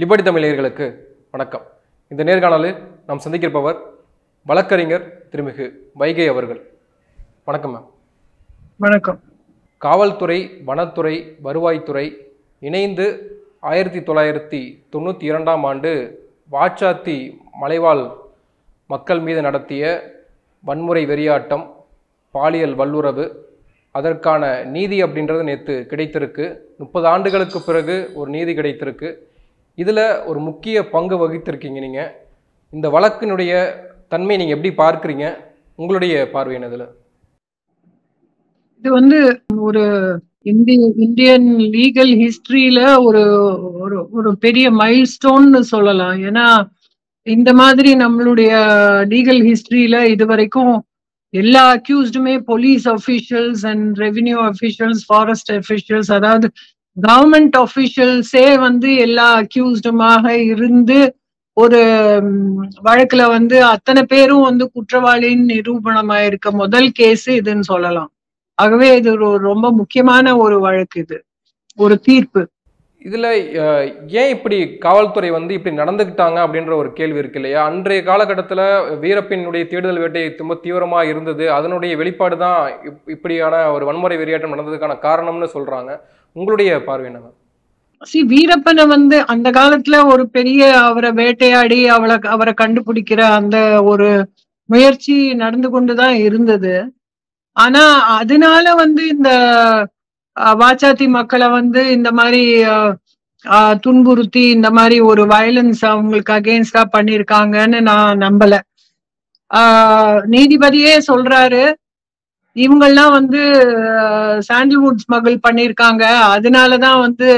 Liberty தமிழர்களுக்கு வணக்கம். இந்த நேர்காணலில் நாம் சந்திக்கிருப்பவர் வழக்கறிஞர் திருமிகு வைகை அவர்கள். வணக்கம் மேம் வணக்கம். காவல்துறை வனத்துறை வருவாய்த்துறை இணைந்து ஆயிரத்தி தொள்ளாயிரத்தி தொண்ணூற்றி இரண்டாம் ஆண்டு வாச்சாத்தி மலைவாழ் மக்கள் மீது நடத்திய வன்முறை வெறியாட்டம் பாலியல் வல்லுறவு அதற்கான நீதி அப்படின்றது நேற்று கிடைத்திருக்கு. முப்பது ஆண்டுகளுக்கு பிறகு ஒரு நீதி கிடைத்திருக்கு. இதில் ஒரு முக்கிய பங்கு வகித்திருக்கீங்க நீங்கள் இந்த வழக்கினுடைய தன்மை நீங்கள் எப்படி பார்க்குறீங்க? உங்களுடைய பார்வை என்ன இதில்? இது வந்து ஒரு இந்திய இந்தியன் லீகல் ஹிஸ்டரியில ஒரு ஒரு ஒரு பெரிய மைல்ஸ்டோன்னு சொல்லலாம். ஏன்னா இந்த மாதிரி நம்மளுடைய லீகல் ஹிஸ்டரியில இது வரைக்கும் எல்லா அக்யூஸ்டுமே police officials and revenue officials forest officials அதாவது கவர்மெண்ட் ஆஃபீஷியல்ஸே வந்து எல்லா அக்யூஸ்டுமாக இருந்து ஒரு வழக்குல வந்து அத்தனை பேரும் வந்து குற்றவாளின்னு நிரூபணமாயிருக்க முதல் கேஸ் இதுன்னு சொல்லலாம். ஆகவே இது ஒரு ரொம்ப முக்கியமான ஒரு வழக்கு இது. ஒரு தீர்ப்பு. இதில் ஏன் இப்படி காவல்துறை வந்து இப்படி நடந்துக்கிட்டாங்க அப்படின்ற ஒரு கேள்வி இருக்கு இல்லையா? அன்றைய காலகட்டத்தில் வீரப்பனுடைய தேடுதல் வேட்டை ரொம்ப தீவிரமாக இருந்தது. அதனுடைய வெளிப்பாடு தான் இப் இப்படியான ஒரு வன்முறை வெறியாட்டம் நடந்ததுக்கான காரணம்னு சொல்கிறாங்க உங்களுடைய பார்வை என்ன சி வீரப்பனை வந்து அந்த காலத்துல ஒரு பெரிய அவரை வேட்டையாடி அவளை அவரை கண்டுபிடிக்கிற அந்த ஒரு முயற்சி நடந்து கொண்டுதான் இருந்தது. ஆனா அதனால வந்து இந்த வாச்சாத்தி மக்களை வந்து இந்த மாதிரி துன்புறுத்தி இந்த மாதிரி ஒரு வயலன்ஸ் அவங்களுக்கு அகேன்ஸ்டா பண்ணிருக்காங்கன்னு நான் நம்பல. நீதிபதியே சொல்றாரு. இவங்கெல்லாம் வந்து சாண்டில்வுட் ஸ்மகிள் பண்ணிருக்காங்க. அதனாலதான் வந்து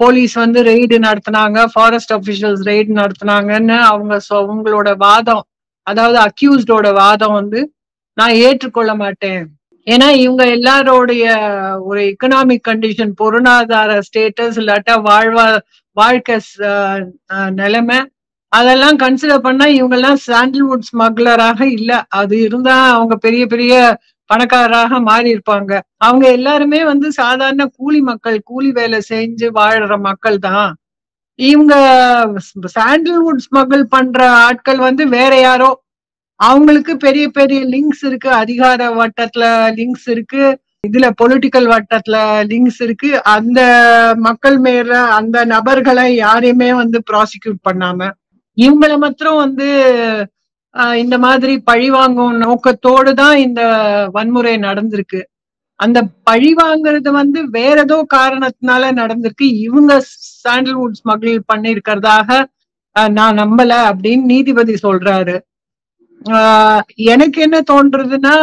போலீஸ் வந்து ரெய்டு நடத்துனாங்க. ஃபாரஸ்ட் அபிஷியல்ஸ் ரெய்டு நடத்தினாங்கன்னு அவங்க அவங்களோட வாதம் அதாவது அக்யூஸ்டோட வாதம் வந்து நான் ஏற்றுக்கொள்ள மாட்டேன். ஏன்னா இவங்க எல்லாரோடைய ஒரு எக்கனாமிக் கண்டிஷன் பொருளாதார ஸ்டேட்டஸ் இல்லாட்டா வாழ்வா வாழ்க்கை நிலைமை அதெல்லாம் கன்சிடர் பண்ணா இவங்க எல்லாம் சாண்டில்வுட் ஸ்மக்லராக இல்ல. அது இருந்தா அவங்க பெரிய பெரிய பணக்காரராக மாறி இருப்பாங்க அவங்க எல்லாருமே வந்து சாதாரண கூலி மக்கள் கூலி வேலை செஞ்சு வாழற மக்கள் தான். இவங்க சாண்டில்வுட் ஸ்மகிள் பண்ற ஆட்கள் வந்து வேற யாரோ. அவங்களுக்கு பெரிய பெரிய லிங்க்ஸ் இருக்கு. அதிகார வட்டத்துல லிங்க்ஸ் இருக்கு. இதுல பொலிட்டிக்கல் வட்டத்துல லிங்க்ஸ் இருக்கு. அந்த மக்கள் மேல அந்த நபர்களை யாரையுமே வந்து ப்ராசிக்யூட் பண்ணாம இவங்கள மாத்திரம் வந்து ஆஹ், இந்த மாதிரி பழிவாங்கும் நோக்கத்தோடு தான் இந்த வன்முறை நடந்திருக்கு. அந்த பழி வாங்குறது வந்து வேற ஏதோ காரணத்தினால நடந்திருக்கு. இவங்க சாண்டல்வுட் ஸ்மகிள் பண்ணிருக்கிறதாக ஆஹ், நான் நம்பல அப்படின்னு நீதிபதி சொல்றாரு. எனக்கு என்ன தோன்றதுன்னா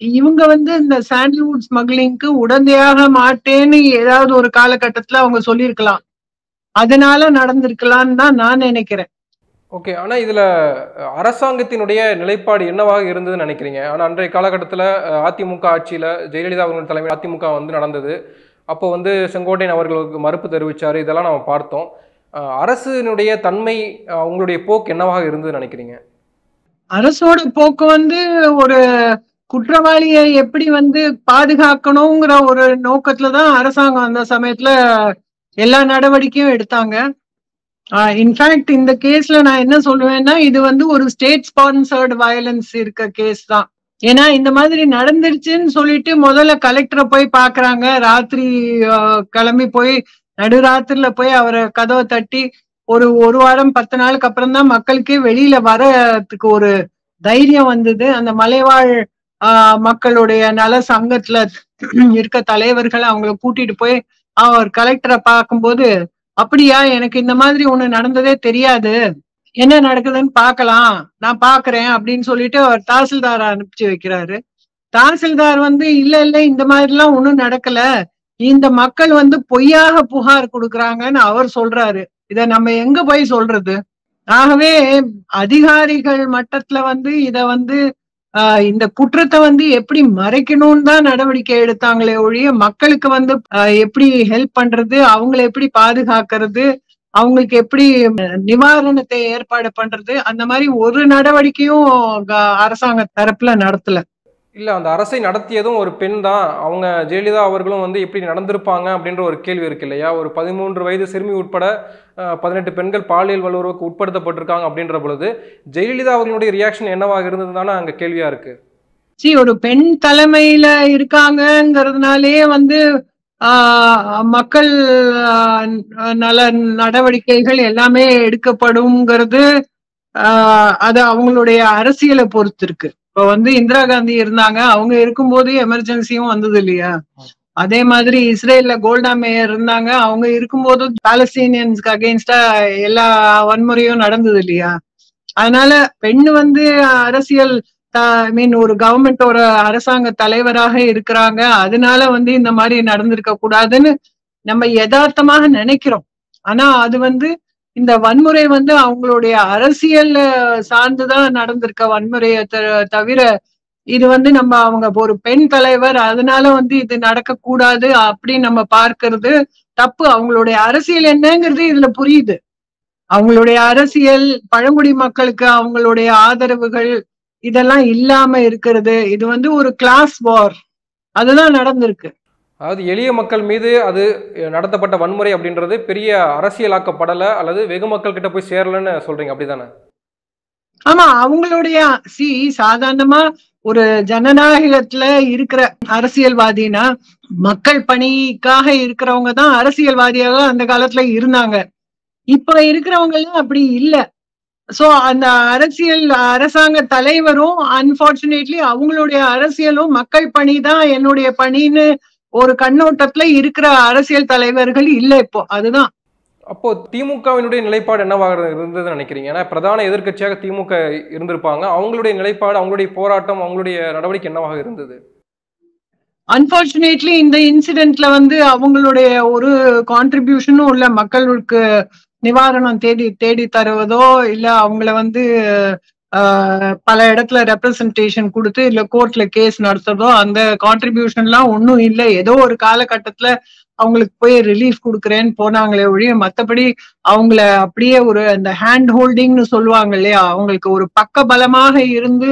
இவங்க வந்து இந்த சாண்டில்வுட் ஸ்மக்லிங்க்கு உடந்தையாக மாட்டேன்னு ஏதாவது ஒரு காலகட்டத்துல அவங்க சொல்லியிருக்கலாம். அதனால நடந்திருக்கலாம்னு தான் நான் நினைக்கிறேன். ஓகே ஆனால் இதில் அரசாங்கத்தினுடைய நிலைப்பாடு என்னவாக இருந்ததுன்னு நினைக்கிறீங்க? ஆனால் அன்றைய காலகட்டத்தில் அதிமுக ஆட்சியில் ஜெயலலிதா அவர்கள் தலைமையில் அதிமுக வந்து நடந்தது. அப்போ வந்து செங்கோட்டையன் அவர்களுக்கு மறுப்பு தெரிவித்தார் இதெல்லாம் நம்ம பார்த்தோம். அரசினுடைய தன்மை அவங்களுடைய போக்கு என்னவாக இருந்ததுன்னு நினைக்கிறீங்க? அரசோட போக்கு வந்து ஒரு குற்றவாளியை எப்படி வந்து பாதுகாக்கணுங்கிற ஒரு நோக்கத்துலதான் அரசாங்கம் அந்த சமயத்துல எல்லா நடவடிக்கையும் எடுத்தாங்க. இன்ஃபேக்ட் இந்த கேஸ்ல நான் என்ன சொல்லுவேன்னா இது வந்து ஒரு ஸ்டேட் ஸ்பான்சர்டு வயலன்ஸ் இருக்க கேஸ் தான். ஏன்னா இந்த மாதிரி நடந்துருச்சுன்னு சொல்லிட்டு முதல்ல கலெக்டரை போய் பாக்குறாங்க. ராத்திரி கிளம்பி போய் நடுராத்திரில போய் அவரை கதவை தட்டி ஒரு ஒரு வாரம் பத்து நாளுக்கு அப்புறம் தான் மக்களுக்கே வெளியில வரதுக்கு ஒரு தைரியம் வந்தது. அந்த மலைவாழ் ஆஹ், மக்களுடைய நல சங்கத்துல இருக்க தலைவர்கள் அவங்கள கூட்டிட்டு போய் அவர் கலெக்டரை பார்க்கும்போது அப்படியா எனக்கு இந்த மாதிரி ஒண்ணு நடந்ததே தெரியாது. என்ன நடக்குதுன்னு பாக்கலாம் நான் பாக்குறேன் அப்படின்னு சொல்லிட்டு அவர் தாசில்தார் அனுப்பிச்சு வைக்கிறாரு. தாசில்தார் வந்து இல்ல இல்ல இந்த மாதிரி எல்லாம் ஒண்ணும் நடக்கல. இந்த மக்கள் வந்து பொய்யாக புகார் கொடுக்குறாங்கன்னு அவர் சொல்றாரு. இத நம்ம எங்க போய் சொல்றது? ஆகவே அதிகாரிகள் மட்டத்துல வந்து இத வந்து ஆஹ் இந்த குற்றத்தை வந்து எப்படி மறைக்கணும்னு தான் நடவடிக்கை எடுத்தாங்களே ஒழிய மக்களுக்கு வந்து எப்படி ஹெல்ப் பண்றது? அவங்களை எப்படி பாதுகாக்கிறது? அவங்களுக்கு எப்படி நிவாரணத்தை ஏற்பாடு பண்றது? அந்த மாதிரி ஒரு நடவடிக்கையும் அரசாங்க தரப்புல நடத்தல. இல்லை அந்த அரசை நடத்தியதும் ஒரு பெண் தான். அவங்க ஜெயலலிதா அவர்களும் வந்து எப்படி நடந்திருப்பாங்க அப்படின்ற ஒரு கேள்வி இருக்கு இல்லையா? ஒரு பதிமூன்று வயது சிறுமி உட்பட பதினெட்டு பெண்கள் பாலியல் வல்லுறவுக்கு உட்படுத்தப்பட்டிருக்காங்க அப்படின்ற பொழுது ஜெயலலிதா அவர்களுடைய ரியாக்ஷன் என்னவாக இருந்தது தானே அங்கே கேள்வியா இருக்கு? சி ஒரு பெண் தலைமையில இருக்காங்கிறதுனாலே வந்து ஆஹ், மக்கள் நல நடவடிக்கைகள் எல்லாமே எடுக்கப்படும்ங்கிறது அது அவங்களுடைய அரசியலை பொறுத்து இருக்கு இப்ப வந்து இந்திரா காந்தி இருந்தாங்க. அவங்க இருக்கும்போது எமர்ஜென்சியும் வந்தது இல்லையா? அதே மாதிரி இஸ்ரேல்ல கோல்டா மேயர் இருந்தாங்க. அவங்க இருக்கும்போது பாலஸ்தீனியன்ஸ்க்கு அகேன்ஸ்டா எல்லா வன்முறையும் நடந்தது இல்லையா? அதனால பெண் வந்து அரசியல் ஐ மீன் ஒரு கவர்மெண்ட் அரசாங்க தலைவராக இருக்கிறாங்க. அதனால வந்து இந்த மாதிரி நடந்திருக்க கூடாதுன்னு நம்ம யதார்த்தமாக நினைக்கிறோம். ஆனா அது வந்து இந்த வன்முறை வந்து அவங்களுடைய அரசியல் சார்ந்துதான் நடந்திருக்க வன்முறையை த- தவிர இது வந்து நம்ம அவங்க ஒரு பெண் தலைவர் அதனால வந்து இது நடக்க கூடாது அப்படின்னு நம்ம பார்க்கறது தப்பு. அவங்களுடைய அரசியல் என்னங்கிறது இதுல புரியுது. அவங்களுடைய அரசியல் பழங்குடி மக்களுக்கு அவங்களுடைய ஆதரவுகள் இதெல்லாம் இல்லாம இருக்கிறது. இது வந்து ஒரு கிளாஸ் வார் அதுதான் நடந்திருக்கு. அதாவது எளிய மக்கள் மீது அது நடத்தப்பட்ட வன்முறை அப்படின்றது பெரிய அரசியலாக்கப்படலை அல்லது வெகு மக்கள் கிட்ட போய் சேரலன்னு சொல்றீங்க அப்படிதானே? ஆமா அவங்களுடைய சி சாதாரணமா ஒரு ஜனநாயகத்துல இருக்கிற அரசியல்வாதினா மக்கள் பணிக்காக இருக்கிறவங்க தான் அரசியல்வாதியாக அந்த காலத்துல இருந்தாங்க. இப்ப இருக்கிறவங்க எல்லாம் அப்படி இல்ல. சோ அந்த அரசியல் அரசாங்க தலைவரும் அன்பார்ச்சுனேட்லி அவங்களுடைய அரசியலும் மக்கள் பணி தான் என்னுடைய பணின்னு ஒரு கண்ணோட்டத்துல இருக்கிற அரசியல் தலைவர்கள் இல்ல இப்போ அதுதான். அப்போ திமுகவினுடைய நிலைப்பாடு என்னவாக இருந்ததுன்னு நினைக்கிறீங்க? ஏன்னா பிரதான எதிர்க்கட்சியாக திமுக இருந்திருப்பாங்க. அவங்களுடைய நிலைப்பாடு அவங்களுடைய போராட்டம் அவங்களுடைய நடவடிக்கை என்னவாக இருந்தது? அன்பார்ச்சுனேட்லி இந்த இன்சிடென்ட்ல வந்து அவங்களுடைய ஒரு கான்ட்ரிபியூஷனும் இல்ல மக்களுக்கு நிவாரணம் தேடி தேடி தருவதோ இல்ல அவங்கள வந்து பல இடத்துல ரெப்ரசன்டேஷன் கொடுத்து இல்ல கோர்ட்ல கேஸ் நடத்துறதோ அந்த கான்ட்ரிபியூஷன்லாம் ஒன்றும் இல்லை. ஏதோ ஒரு காலகட்டத்துல அவங்களுக்கு போய் ரிலீஃப் கொடுக்குறேன்னு போனாங்களே ஒழிய மத்தபடி அவங்கள அப்படியே ஒரு அந்த ஹேண்ட் ஹோல்டிங்னு சொல்லுவாங்க இல்லையா? அவங்களுக்கு ஒரு பக்க பலமாக இருந்து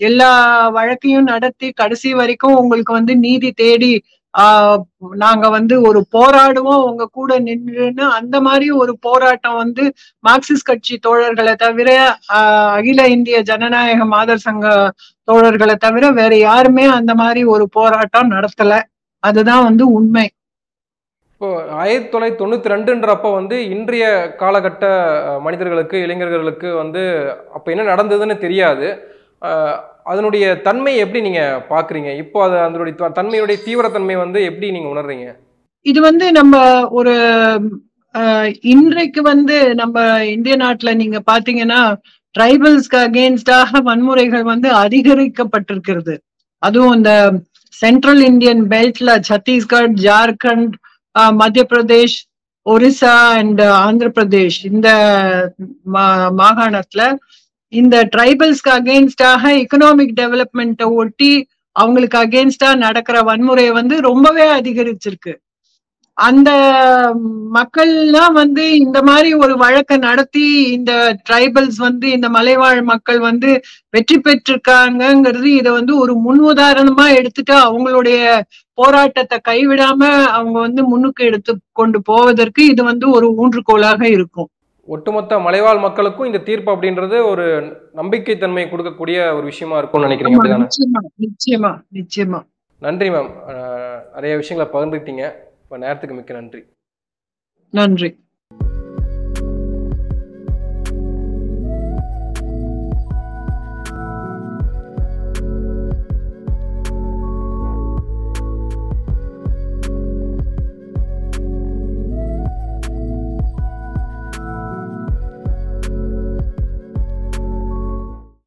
எல்லா வழக்கையும் நடத்தி கடைசி வரைக்கும் உங்களுக்கு வந்து நீதி தேடி நாங்க வந்து ஒரு போராடுவோம் உங்க கூட நின்றுன்னு. அந்த மாதிரி ஒரு போராட்டம் வந்து மார்க்சிஸ்ட் கட்சி தோழர்களை தவிர அகில இந்திய ஜனநாயக மாதர் சங்க தோழர்களை தவிர வேற யாருமே அந்த மாதிரி ஒரு போராட்டம் நடத்தல. அதுதான் வந்து உண்மை. இப்போ ஆயிரத்தி தொள்ளாயிரத்தி தொண்ணூற்றி ரெண்டுன்றப்போ வந்து இன்றைய காலகட்ட மனிதர்களுக்கு இளைஞர்களுக்கு வந்து அப்போ என்ன நடந்ததுன்னு தெரியாது. அதனுடைய தன்மை எப்படி நீங்க பாக்குறீங்க? இப்போ அது அதனுடைய தன்மையுடைய தீவிரத்தன்மை வந்து எப்படி நீங்க உணர்றீங்க? இது வந்து நம்ம ஒரு இன்றைக்கு வந்து நம்ம இந்திய நாட்டுல நீங்க பாத்தீங்கன்னா ட்ரைபல்ஸ்க்கு அகேன்ஸ்டாக வன்முறைகள் வந்து அதிகரிக்கப்பட்டிருக்கிறது. அதுவும் இந்த சென்ட்ரல் இந்தியன் பெல்ட்ல சத்தீஸ்கர் ஜார்க்கண்ட் மத்திய பிரதேஷ் ஒரிசா அண்ட் ஆந்திர பிரதேஷ் இந்த மாகாணத்துல இந்த ட்ரைபல்ஸ்க்கு அகேன்ஸ்டாக எக்கனாமிக் டெவலப்மெண்ட்டை ஒட்டி அவங்களுக்கு அகேன்ஸ்டா நடக்கிற வன்முறையை வந்து ரொம்பவே அதிகரிச்சிருக்கு. அந்த மக்கள்லாம் வந்து இந்த மாதிரி ஒரு வழக்கை நடத்தி இந்த ட்ரைபல்ஸ் வந்து இந்த மலைவாழ் மக்கள் வந்து வெற்றி பெற்றிருக்காங்கிறது இதை வந்து ஒரு முன் உதாரணமா எடுத்துட்டு அவங்களுடைய போராட்டத்தை கைவிடாம அவங்க வந்து முன்னுக்கு எடுத்து கொண்டு போவதற்கு இது வந்து ஒரு ஊன்றுகோலாக இருக்கும். ஒட்டுமொத்த மலைவாழ் மக்களுக்கும் இந்த தீர்ப்பு அப்படின்றது ஒரு நம்பிக்கைத்தன்மை கொடுக்கக்கூடிய ஒரு விஷயமா இருக்கும்னு நினைக்கிறீங்க அப்படிதானே? நிச்சயமா நிச்சயமா நிச்சயமா. நன்றி மேம். நிறைய விஷயங்களை பகிர்ந்துக்கிட்டீங்க. இப்போ நேரத்துக்கு மிக்க நன்றி. நன்றி.